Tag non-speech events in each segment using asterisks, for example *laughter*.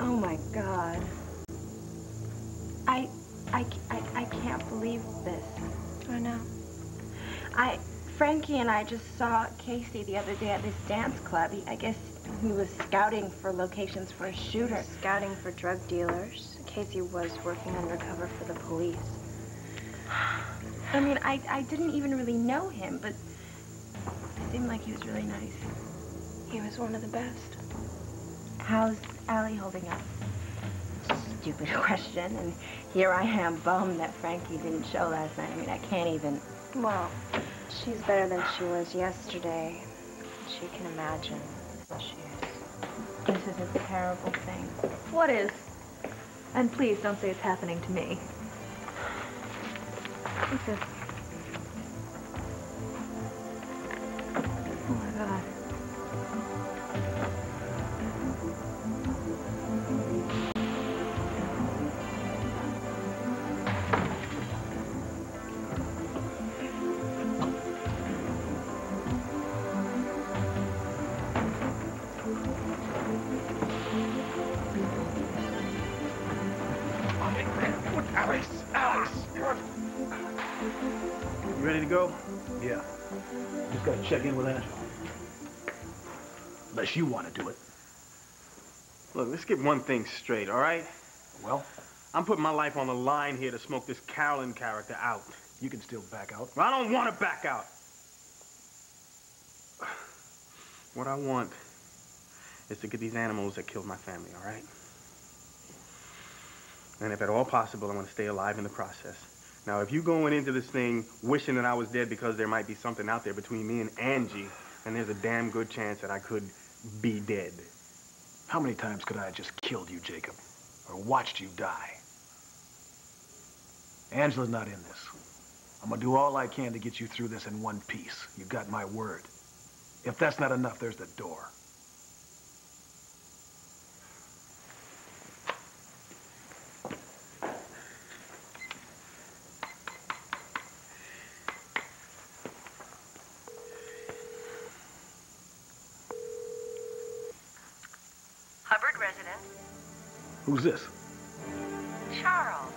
Oh my God. I, I, I, I can't believe this. I know. I, Frankie and I just saw Casey the other day at this dance club. He, I guess he was scouting for locations for a shooter. Scouting for drug dealers. Casey was working undercover for the police. *sighs* I mean, I, I didn't even really know him, but it seemed like he was really nice. He was one of the best. How's Allie holding up? Stupid *laughs* question, and here I am bummed that Frankie didn't show last night. I mean, I can't even... Well, she's better than she was yesterday. She can imagine she is. This is a terrible thing. What is? And please don't say it's happening to me. What's this? Alex! Alex! You ready to go? Yeah. Just gotta check in with Angela. Unless you want to do it. Look, let's get one thing straight, all right? Well, I'm putting my life on the line here to smoke this Carolyn character out. you can still back out. I don't want to back out. What I want is to get these animals that killed my family, all right? And if at all possible, I want to stay alive in the process. Now, if you going into this thing wishing that I was dead because there might be something out there between me and Angie, then there's a damn good chance that I could be dead. How many times could I have just killed you, Jacob? Or watched you die? Angela's not in this. I'm gonna do all I can to get you through this in one piece. You got my word. If that's not enough, there's the door. Hubbard resident. Who's this? Charles.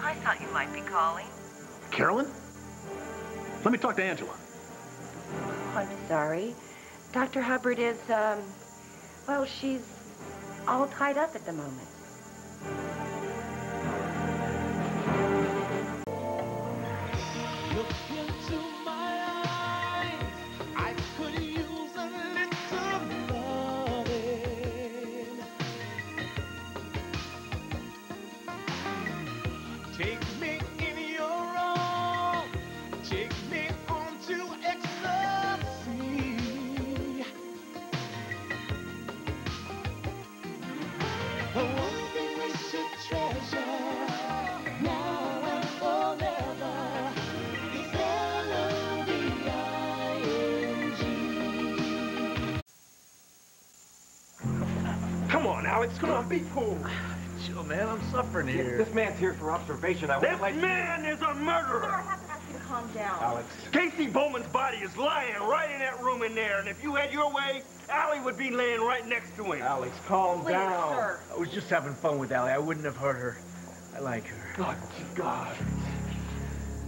I thought you might be calling. Carolyn? Let me talk to Angela. Oh, I'm sorry. Dr. Hubbard is, um, well, she's all tied up at the moment. Alex, come on, be cool. Chill, man. I'm suffering here. This man's here for observation. I This won't let man is a murderer. You have to calm down. Alex. Casey Bowman's body is lying right in that room in there, and if you had your way, Allie would be laying right next to him. Alex, calm Please, down. sir. I was just having fun with Allie. I wouldn't have hurt her. I like her. God, God.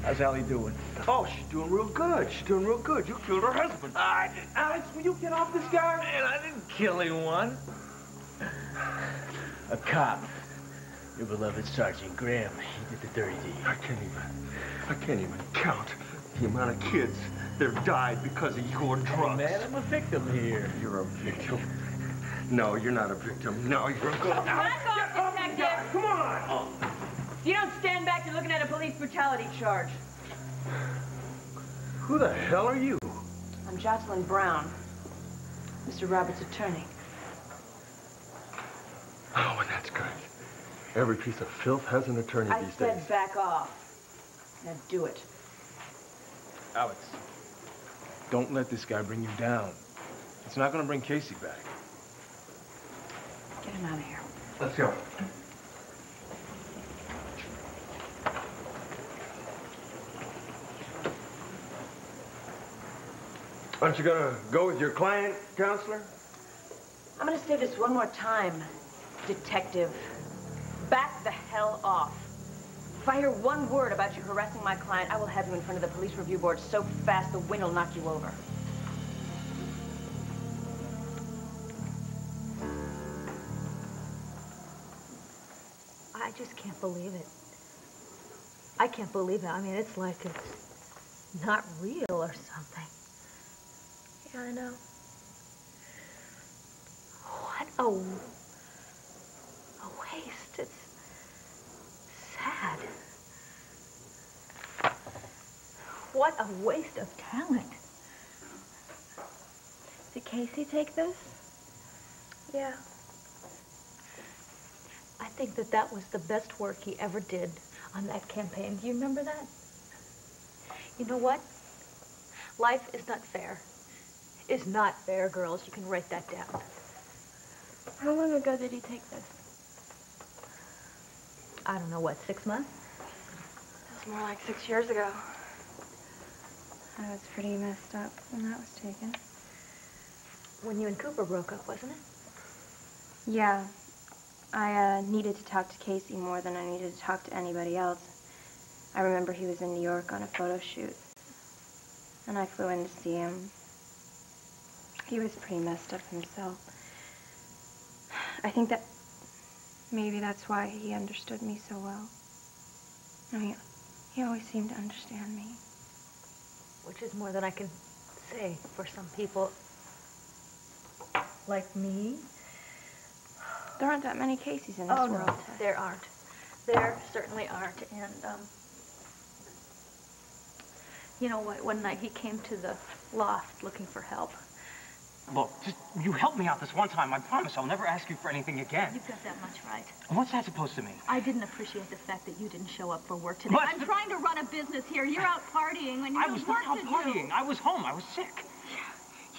How's Allie doing? Oh, she's doing real good. She's doing real good. You killed her husband. I, Alex, will you get off this guy? man, I didn't kill anyone. A cop. Your beloved Sergeant Graham. He did the dirty deed. I can't even, I can't even count the amount of kids that have died because of your drugs. Man, I'm a victim here. You're a victim. No, you're not a victim. No, you're a good. Back off, detective! Come on! You don't stand back to looking at a police brutality charge. Who the hell are you? I'm Jocelyn Brown, Mr. Roberts' attorney. Oh, and that's good. Every piece of filth has an attorney I these said days. back off. Now do it. Alex, don't let this guy bring you down. It's not gonna bring Casey back. Get him out of here. Let's go. Aren't you gonna go with your client, counselor? I'm gonna say this one more time. Detective, back the hell off. If I hear one word about you harassing my client, I will have you in front of the police review board so fast the wind will knock you over. I just can't believe it. I can't believe it. I mean, it's like it's not real or something. Yeah, I know. What a, a waste. It's sad. What a waste of talent. Did Casey take this? Yeah. I think that that was the best work he ever did on that campaign. Do you remember that? You know what? Life is not fair. Is not fair, girls. You can write that down. How long ago did he take this? I don't know, what, six months? It was more like six years ago. I was pretty messed up when that was taken. When you and Cooper broke up, wasn't it? Yeah. I uh, needed to talk to Casey more than I needed to talk to anybody else. I remember he was in New York on a photo shoot. And I flew in to see him. He was pretty messed up himself. I think that maybe that's why he understood me so well. I mean, he always seemed to understand me. Which is more than I can say for some people like me. There aren't that many cases in this oh, world. no, there aren't. There certainly aren't. And, um, you know what? One night he came to the loft looking for help. Look, just, you helped me out this one time. I promise I'll never ask you for anything again. You've got that much right. And what's that supposed to mean? I didn't appreciate the fact that you didn't show up for work today. What? I'm trying to run a business here. You're out partying when you I was not out partying. do. I was home. I was sick. Yeah.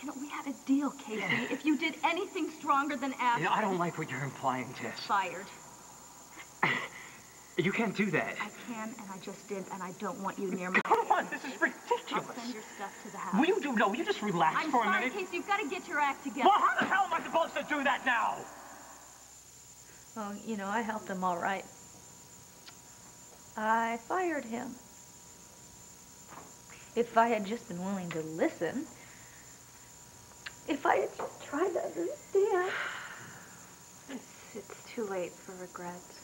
You know, we had a deal, Casey. If you did anything stronger than aspirin, Yeah, I don't like what you're implying, Tess. fired. *laughs* You can't do that. I can, and I just did, and I don't want you near me. Come on, this is I'll ridiculous. send your stuff to the house. Will you do? No, will you just relax I'm for a sorry, minute? Casey. You've got to get your act together. Well, how the hell am I supposed to do that now? Well, you know, I helped him all right. I fired him. If I had just been willing to listen, if I had just tried to understand. It's, *sighs* it's too late for regrets, Tess.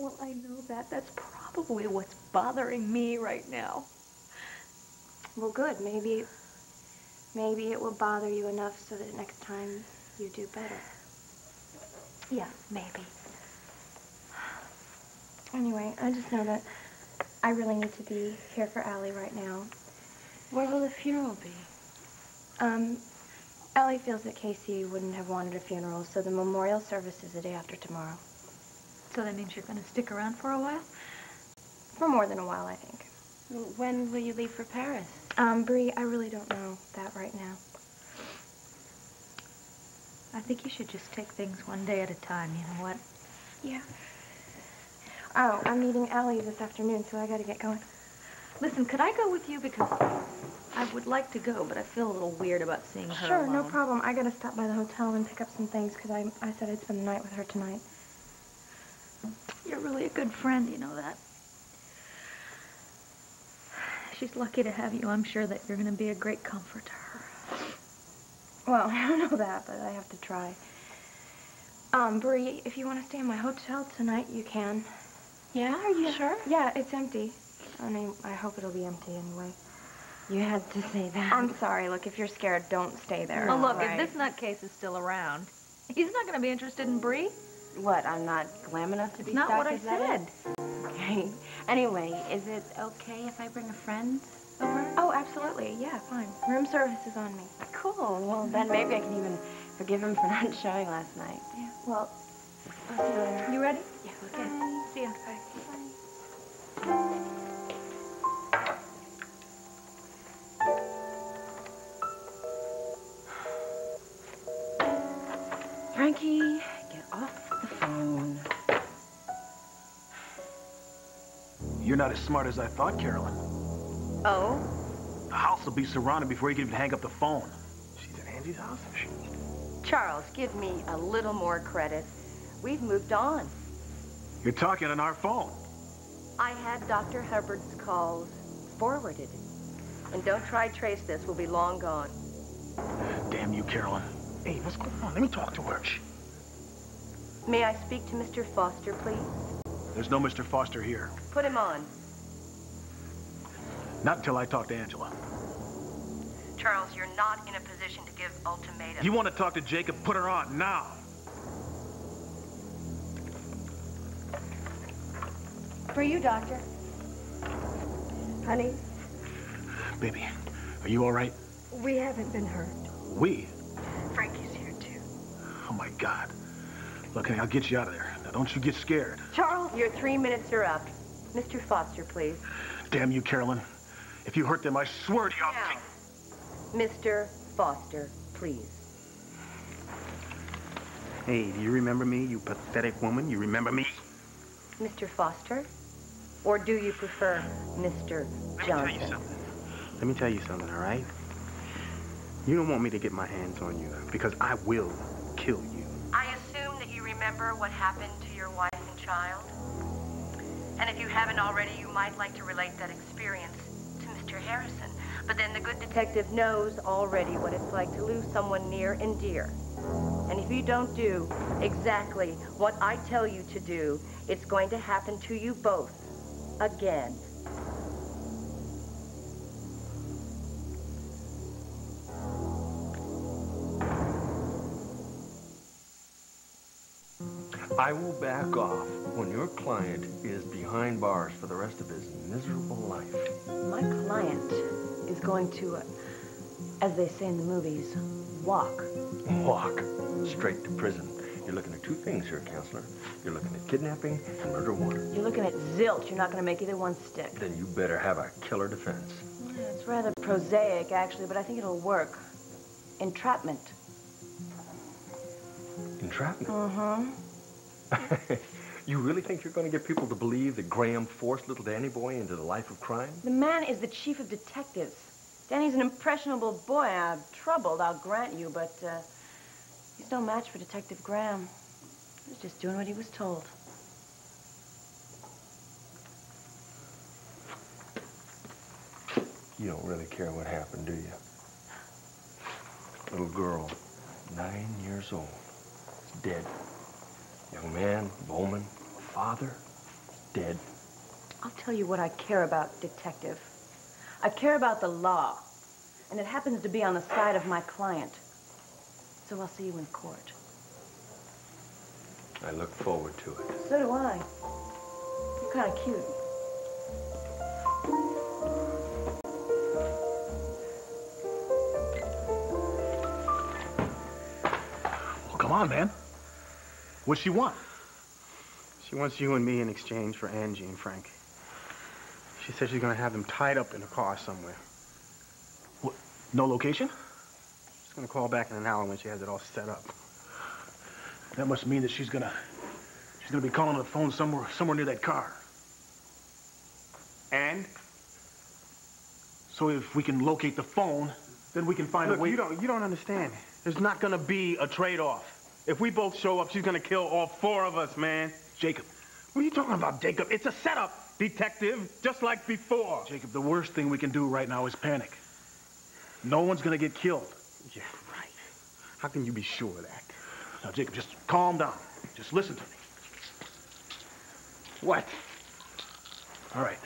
Well, I know that. That's probably what's bothering me right now. Well, good. Maybe, maybe it will bother you enough so that next time you do better. Yeah, maybe. Anyway, I just know that I really need to be here for Allie right now. Where will the funeral be? Um, Allie feels that Casey wouldn't have wanted a funeral, so the memorial service is the day after tomorrow. So that means you're going to stick around for a while? For more than a while, I think. When will you leave for Paris? Um, Bree, I really don't know that right now. I think you should just take things one day at a time, you know what? Yeah. Oh, I'm meeting Allie this afternoon, so I gotta get going. Listen, could I go with you? Because I would like to go, but I feel a little weird about seeing her Sure, no problem. I gotta stop by the hotel and pick up some things because I, I said I'd spend the night with her tonight. You're really a good friend, you know that. She's lucky to have you. I'm sure that you're going to be a great comfort to her. Well, *laughs* I don't know that, but I have to try. Um, Bree, if you want to stay in my hotel tonight, you can. Yeah, are you sure? Yeah, it's empty. I mean, I hope it'll be empty anyway. You had to say that. I'm sorry. Look, if you're scared, don't stay there. Oh, look, right? if this nutcase is still around, he's not going to be interested in Bree. What, I'm not glam enough to be It's not stuck, what I said. Okay. *laughs* Anyway, is it okay if I bring a friend over? Oh, absolutely. Yeah, fine. Room service is on me. Cool. Well, then maybe I can even forgive him for *laughs* not showing last night. Yeah. Well, I'll see you later. You ready? Yeah, Okay. See ya. Bye. Frankie, get off the phone. You're not as smart as I thought, Carolyn. Oh? The house will be surrounded before you can even hang up the phone. She's at Angie's house? Charles, give me a little more credit. We've moved on. You're talking on our phone. I had Dr. Hubbard's calls forwarded. And don't try trace this. We'll be long gone. Damn you, Carolyn. Hey, what's going on? Let me talk to her. May I speak to Mr. Foster, please? There's no Mr. Foster here. Put him on. Not until I talk to Angela. Charles, you're not in a position to give ultimatums. You want to talk to Jacob? Put her on now. For you, Doctor. Honey, Baby, are you all right? we haven't been hurt. We? Frankie's here too. Oh, my God. Look, honey, I'll get you out of there. Now, don't you get scared. Charles, your three minutes are up. Mr. Foster, please. Damn you, Carolyn. If you hurt them, I swear to you, I'll... Now, Mr. Foster, please. Hey, do you remember me, you pathetic woman? You remember me? Mr. Foster? Or do you prefer Mr. Johnson? Let me tell you something. Let me tell you something, all right? You don't want me to get my hands on you because I will kill you. Remember what happened to your wife and child. And if you haven't already, you might like to relate that experience to Mr. Harrison. But then the good detective knows already what it's like to lose someone near and dear. And if you don't do exactly what I tell you to do, it's going to happen to you both again. I will back off when your client is behind bars for the rest of his miserable life. My client is going to, uh, as they say in the movies, walk. Walk straight to prison. You're looking at two things here, counselor. You're looking at kidnapping and murder one. You're looking at zilch. You're not going to make either one stick. Then you better have a killer defense. Yeah, It's rather prosaic, actually, but I think it'll work. Entrapment. Entrapment. Mm-hmm. *laughs* you really think you're going to get people to believe that Graham forced little Danny boy into the life of crime? The man is the chief of detectives. Danny's an impressionable boy. I'm troubled, I'll grant you, but uh, he's no match for Detective Graham. He was just doing what he was told. You don't really care what happened, do you? Little girl, nine years old, is dead. Young man, Bowman, father, dead. I'll tell you what I care about, Detective. I care about the law, and it happens to be on the side of my client. So I'll see you in court. I look forward to it. So do I. You're kind of cute. Well, come on, man. What's she want? She wants you and me in exchange for Angie and Frank. She said she's gonna have them tied up in a car somewhere. What? No location? She's gonna call back in an hour when she has it all set up. That must mean that she's gonna... She's gonna be calling on the phone somewhere, somewhere near that car. And? So if we can locate the phone, then we can find Look, a way... you don't, you don't understand. There's not gonna be a trade-off. If we both show up, she's gonna kill all four of us, man. Jacob. What are you talking about, Jacob? It's a setup, detective, just like before. Jacob, the worst thing we can do right now is panic. No one's gonna get killed. Yeah, right. How can you be sure of that? Now, Jacob, just calm down. Just listen to me. What? All right.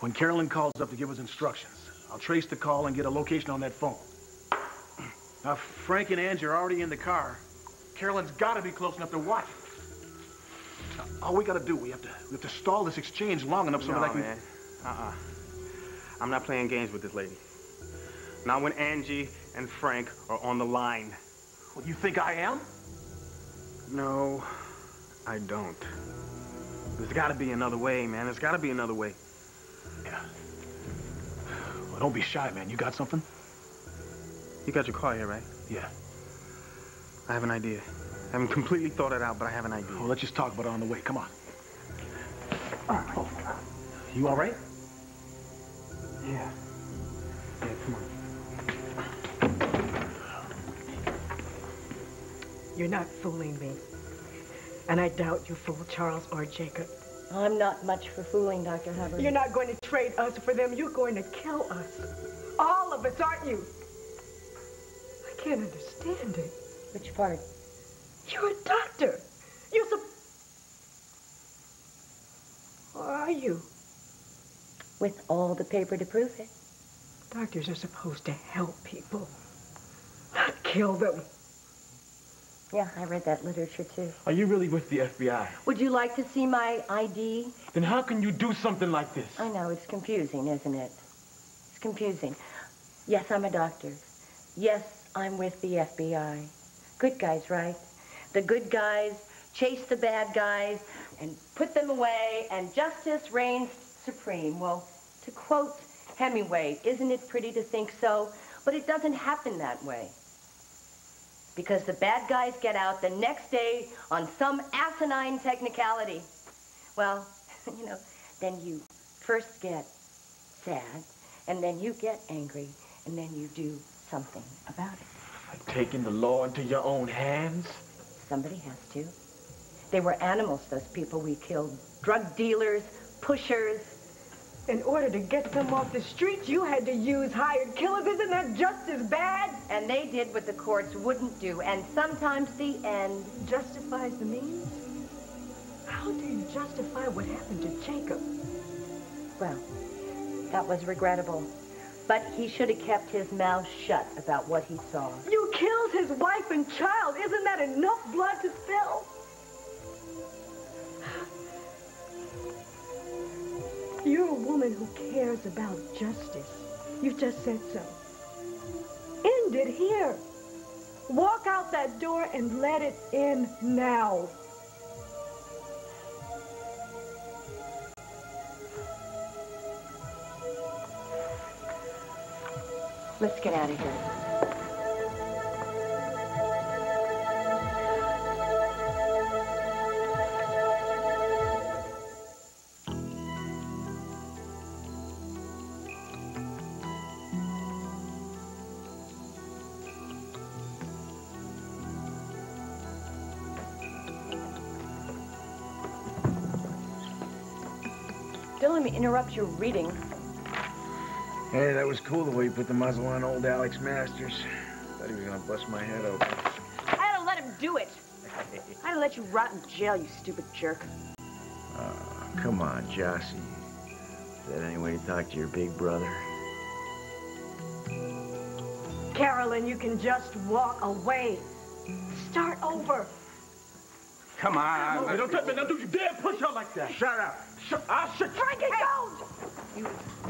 When Carolyn calls up to give us instructions, I'll trace the call and get a location on that phone. Now, Frank and Angie are already in the car. Carolyn's got to be close enough to watch. Now, all we got to do, we have to, we have to stall this exchange long enough so no, that I can. man. Uh-uh. I'm not playing games with this lady. Not when Angie and Frank are on the line. What, you think I am? No, I don't. There's got to be another way, man. There's got to be another way. Yeah. Well, don't be shy, man. You got something? You got your car here, right? Yeah. I have an idea. I haven't completely thought it out, but I have an idea. Well, let's just talk about it on the way. Come on. Uh, you all right? Yeah. Yeah, come on. You're not fooling me. And I doubt you fooled Charles or Jacob. I'm not much for fooling, Dr. Hubbard. You're not going to trade us for them. You're going to kill us. All of us, aren't you? I can't understand it. Which part? You're a doctor. You're sup- Or are you? With all the paper to prove it. Doctors are supposed to help people, not kill them. Yeah, I read that literature too. Are you really with the FBI? Would you like to see my ID? Then how can you do something like this? I know, it's confusing, isn't it? It's confusing. Yes, I'm a doctor. Yes, I'm with the FBI. Good guys, right? The good guys chase the bad guys and put them away, and justice reigns supreme. Well, to quote Hemingway, isn't it pretty to think so? But it doesn't happen that way. Because the bad guys get out the next day on some asinine technicality. Well, *laughs* you know, then you first get sad, and then you get angry, and then you do something about it. Like taking the law into your own hands? Somebody has to. They were animals, those people we killed. Drug dealers, pushers. In order to get them off the streets, you had to use hired killers. Isn't that just as bad? And they did what the courts wouldn't do, and sometimes the end justifies the means. How do you justify what happened to Jacob? Well, that was regrettable. But he should have kept his mouth shut about what he saw. You killed his wife and child. Isn't that enough blood to spill? You're a woman who cares about justice. You just said so. End it here. Walk out that door and let it in now. Let's get out of here. Don't let me interrupt your reading. Hey, that was cool the way you put the muzzle on old Alex Masters. Thought he was gonna bust my head open. I had to let him do it. *laughs* I had to let you rot in jail, you stupid jerk. Oh, come on, Jossie. Is that any way to talk to your big brother? Carolyn, you can just walk away. Start over. Come on. Hey, don't touch me. Don't do you dare push her like that. Shut up. Shut, I'll shut Frankie, don't!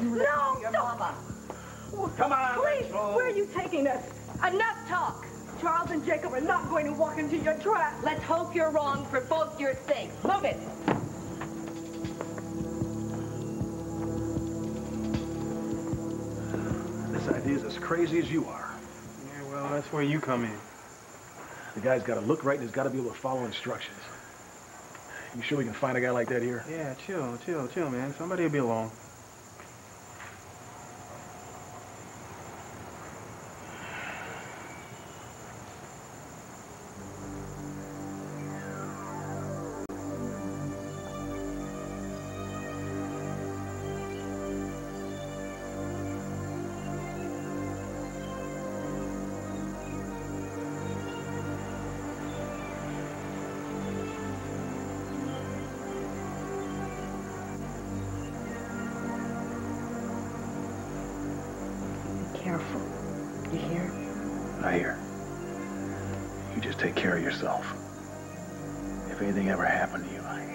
No, your don't! mama. Come on, Please, Rachel. where are you taking us? Enough talk. Charles and Jacob are not going to walk into your trap. Let's hope you're wrong for both your sakes. Move it. This idea's as crazy as you are. Yeah, well, that's where you come in. The guy's got to look right and he's got to be able to follow instructions. You sure we can find a guy like that here? Yeah, chill, chill, chill, man. Somebody will be along. You hear? I hear. You just take care of yourself. If anything ever happened to you, I...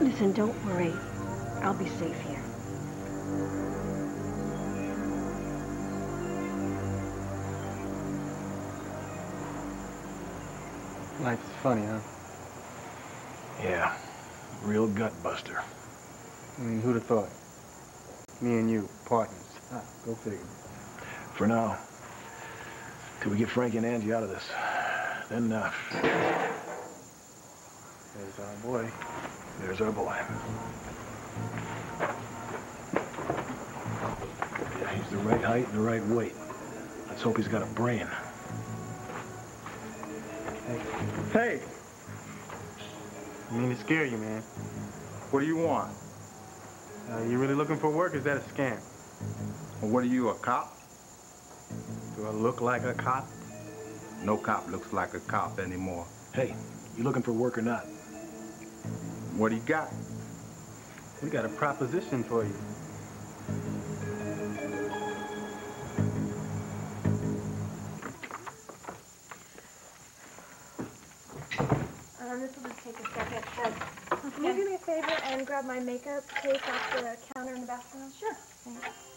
Listen, don't worry. I'll be safe here. Life's funny, huh? real gut buster. I mean, who'd have thought? Me and you, partners. Ah, go figure. For now. Till we get Frank and Angie out of this. Then, uh... There's our boy. There's our boy. Yeah, he's the right height and the right weight. Let's hope he's got a brain. Hey. Hey! I mean to scare you, man. What do you want? Uh, you really looking for work? Is that a scam? Well, what are you, a cop? Do I look like a cop? No cop looks like a cop anymore. Hey, you looking for work or not? What do you got? We got a proposition for you. Grab my makeup case off the counter in the bathroom? Sure. Thanks.